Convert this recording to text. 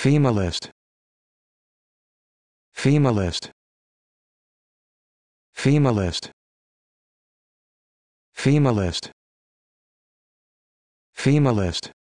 Femalist. Femalist. Femalist. Femalist. Femalist.